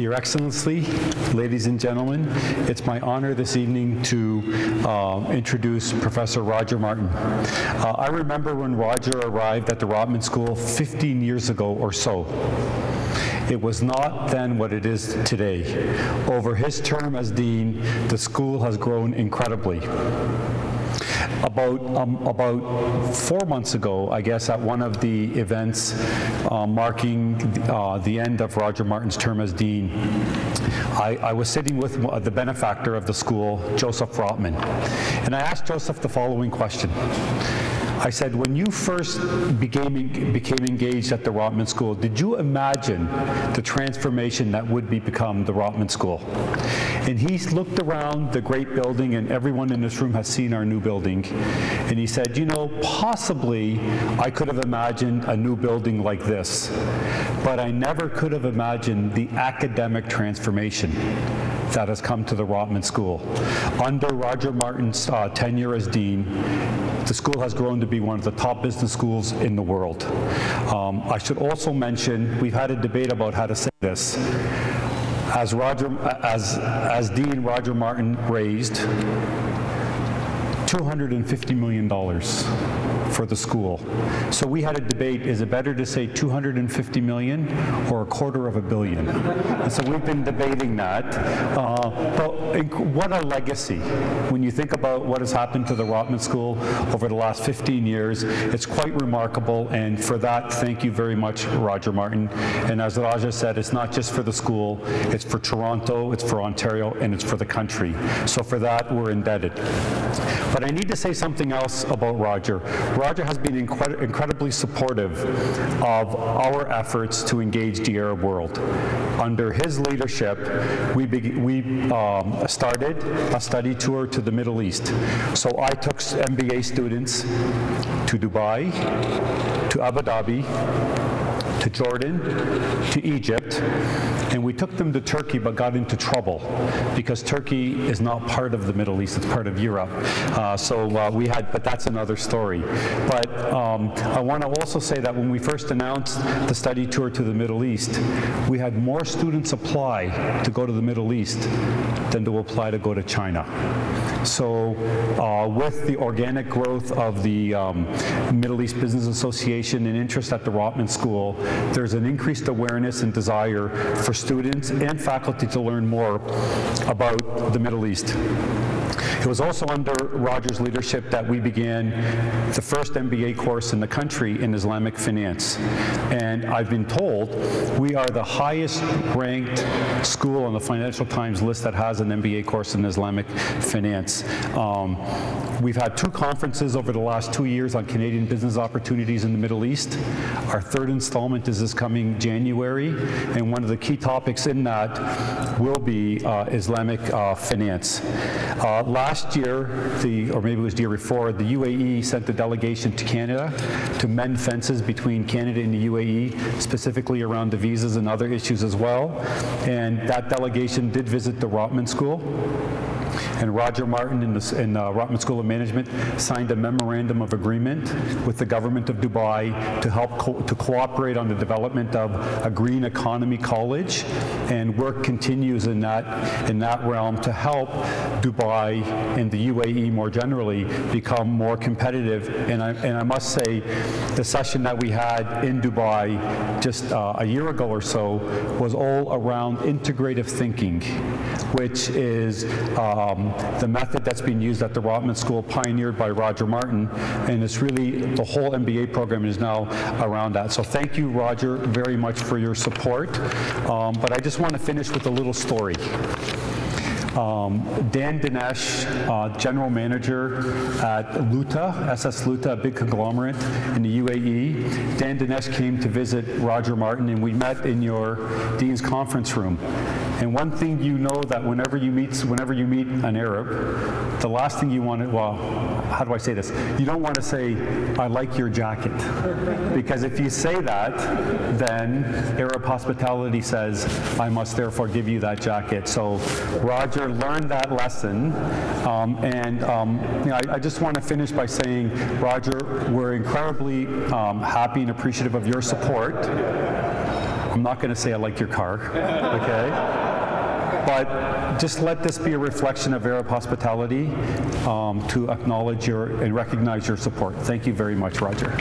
Your Excellency, ladies and gentlemen, it's my honor this evening to uh, introduce Professor Roger Martin. Uh, I remember when Roger arrived at the Rotman School 15 years ago or so. It was not then what it is today. Over his term as dean, the school has grown incredibly. About, um, about four months ago, I guess, at one of the events uh, marking uh, the end of Roger Martin's term as dean, I, I, was sitting with the benefactor of the school, Joseph Rotman, and I asked Joseph the following question. I said, when you first became, became engaged at the Rotman School, did you imagine the transformation that would be become the Rotman School? And he looked around the great building, and everyone in this room has seen our new building, and he said, you know, possibly I could have imagined a new building like this, but I never could have imagined the academic transformation that has come to the Rotman School. Under Roger Martin's uh, tenure as dean, the school has grown to be one of the top business schools in the world. Um, I should also mention, we've had a debate about how to say this. As, Roger, as, as Dean Roger Martin raised $250 million for the school. So we had a debate, is it better to say 250 million or a quarter of a billion? And so we've been debating that. Uh, but what a legacy. When you think about what has happened to the Rotman School over the last 15 years, it's quite remarkable. And for that, thank you very much, Roger Martin. And as Raja said, it's not just for the school, it's for Toronto, it's for Ontario, and it's for the country. So for that, we're indebted. But I need to say something else about Roger. Roger has been incred incredibly supportive of our efforts to engage the Arab world. Under his leadership, we, we um, started a study tour to the Middle East. So I took MBA students to Dubai, to Abu Dhabi, to Jordan, to Egypt, and we took them to Turkey but got into trouble because Turkey is not part of the Middle East, it's part of Europe. Uh, so uh, we had, but that's another story. But um, I want to also say that when we first announced the study tour to the Middle East, we had more students apply to go to the Middle East than to apply to go to China. So uh, with the organic growth of the um, Middle East Business Association and interest at the Rotman School, there's an increased awareness and desire for students and faculty to learn more about the Middle East. It was also under Roger's leadership that we began the first MBA course in the country in Islamic finance. And I've been told we are the highest ranked school on the Financial Times list that has an MBA course in Islamic finance. Um, we've had two conferences over the last two years on Canadian business opportunities in the Middle East. Our third installment is this coming January, and one of the key topics in that will be uh, Islamic uh, finance. Uh, last year, the, or maybe it was the year before, the UAE sent a delegation to Canada to mend fences between Canada and the UAE, specifically around the visas and other issues as well. And that delegation did visit the Rotman School. And Roger Martin in the in, uh, Rotman School of Management signed a memorandum of agreement with the government of Dubai to help co to cooperate on the development of a green economy college. And work continues in that, in that realm to help Dubai and the UAE more generally become more competitive. And I, and I must say, the session that we had in Dubai just uh, a year ago or so was all around integrative thinking, which is um, the method that's being used at the Rotman School, pioneered by Roger Martin, and it's really, the whole MBA program is now around that. So thank you, Roger, very much for your support. Um, but I just want to finish with a little story. Um, Dan Dinesh, uh, general manager at Lootah, SS Lootah, a big conglomerate in the UAE. Dan Dinesh came to visit Roger Martin, and we met in your dean's conference room. And one thing you know that whenever you meet whenever you meet an Arab, the last thing you want to well, how do I say this? You don't want to say, "I like your jacket," because if you say that, then Arab hospitality says, "I must therefore give you that jacket." So Roger learned that lesson, um, and um, you know, I, I, just want to finish by saying, Roger, we're incredibly um, happy and appreciative of your support. I'm not going to say I like your car, okay? But just let this be a reflection of Arab hospitality um, to acknowledge your and recognize your support. Thank you very much, Roger.